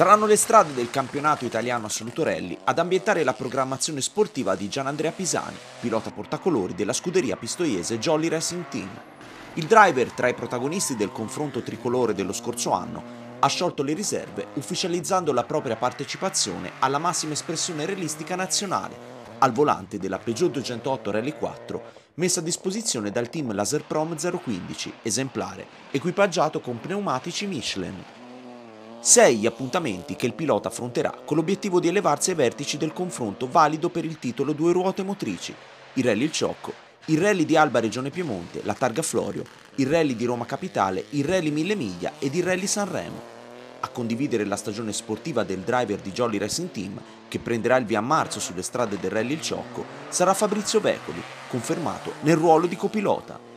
Saranno le strade del campionato italiano assoluto rally ad ambientare la programmazione sportiva di Gianandrea Pisani, pilota portacolori della scuderia pistoiese Jolly Racing Team. Il driver, tra i protagonisti del confronto tricolore dello scorso anno, ha sciolto le riserve ufficializzando la propria partecipazione alla massima espressione realistica nazionale, al volante della Peugeot 208 Rally 4 messa a disposizione dal team Laser Prom 015, esemplare, equipaggiato con pneumatici Michelin. Sei appuntamenti che il pilota affronterà con l'obiettivo di elevarsi ai vertici del confronto valido per il titolo due ruote motrici, il Rally Il Ciocco, il Rally di Alba Regione Piemonte, la Targa Florio, il Rally di Roma Capitale, il Rally Mille Miglia ed il Rally Sanremo. A condividere la stagione sportiva del driver di Jolly Racing Team, che prenderà il via a marzo sulle strade del Rally Il Ciocco, sarà Fabrizio Becoli, confermato nel ruolo di copilota.